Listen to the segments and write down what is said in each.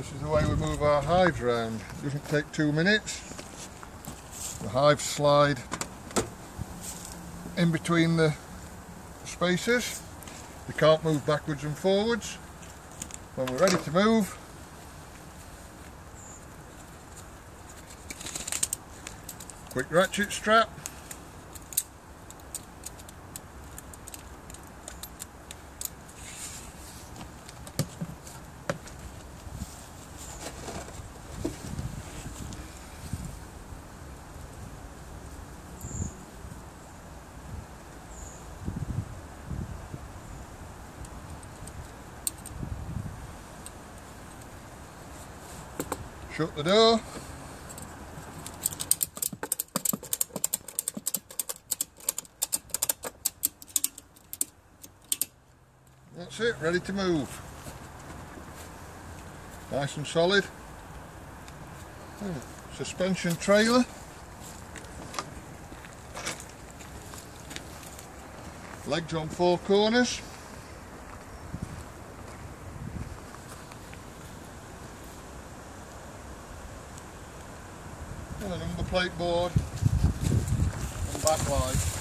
This is the way we move our hives around. It doesn't take two minutes. The hives slide in between the spaces. They can't move backwards and forwards. When we're ready to move, quick ratchet strap Shut the door. That's it, ready to move. Nice and solid. Hmm, suspension trailer. Legs on four corners. And a number plate board and backlight.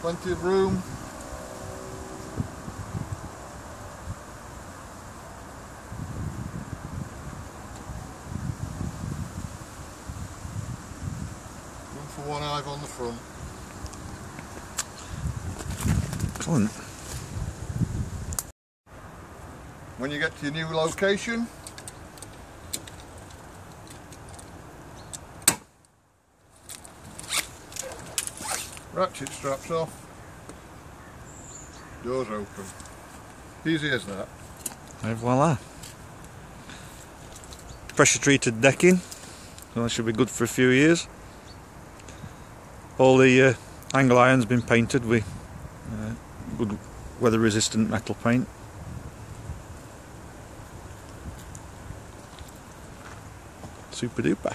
Plenty of room for one hive on the front. Excellent. When you get to your new location, ratchet straps off, doors open. Easy as that. And voila. Pressure treated decking. So that should be good for a few years. All the uh, angle iron's been painted with uh, good weather resistant metal paint. Super duper.